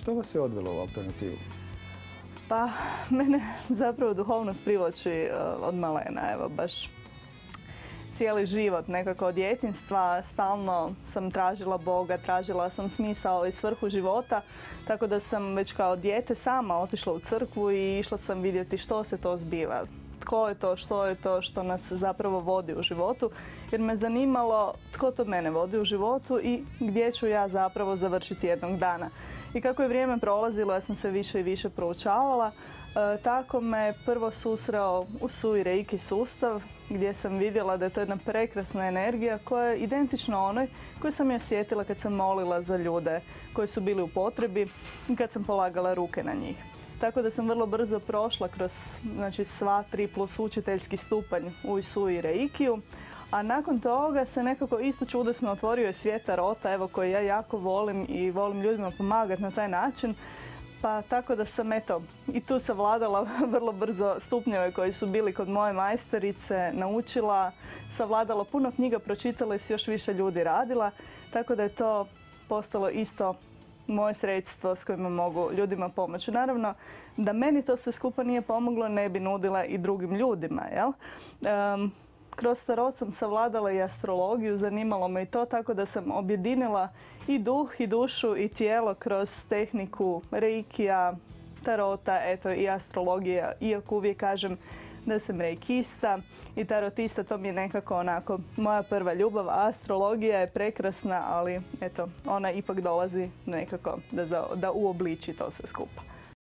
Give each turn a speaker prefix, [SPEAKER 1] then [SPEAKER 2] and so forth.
[SPEAKER 1] Što vas je odvelo u alternativu?
[SPEAKER 2] Pa, mene zapravo duhovnost privlači e, od malena, evo, baš cijeli život, nekako od djetinstva, stalno sam tražila Boga, tražila sam smisao i svrhu života, tako da sam već kao dijete sama otišla u crkvu i išla sam vidjeti što se to zbiva, tko je to, što je to što nas zapravo vodi u životu, jer me zanimalo tko to mene vodi u životu i gdje ću ja zapravo završiti jednog dana. I kako je vrijeme prolazilo, ja sam se više i više proučavala, e, tako me prvo susreo u Sui Reiki sustav gdje sam vidjela da je to jedna prekrasna energija koja je identična onoj koju sam je osjetila kad sam molila za ljude koji su bili u potrebi i kad sam polagala ruke na njih. Tako da sam vrlo brzo prošla kroz znači, sva tri plus učiteljski stupanj u Isu i Reikiju. A nakon toga se nekako isto čudesno otvorio je svijeta rota, evo koji ja jako volim i volim ljudima pomagati na taj način. Pa tako da sam eto i tu savladala vrlo brzo stupnjeve koji su bili kod moje majstorice, naučila, savladala puno knjiga, pročitala i s još više ljudi radila. Tako da je to postalo isto moje sredstvo s kojima mogu ljudima pomoći. Naravno, da meni to sve skupa nije pomoglo, ne bi nudila i drugim ljudima. Kroz tarot sam savladala i astrologiju, zanimalo me i to, tako da sam objedinila i duh i dušu i tijelo kroz tehniku reikija, tarota, eto i astrologija, iako uvijek kažem da sam reikista i tarotista, to mi je nekako onako moja prva ljubav. Astrologija je prekrasna, ali eto, ona ipak dolazi nekako da, da uobliči to sve skupa.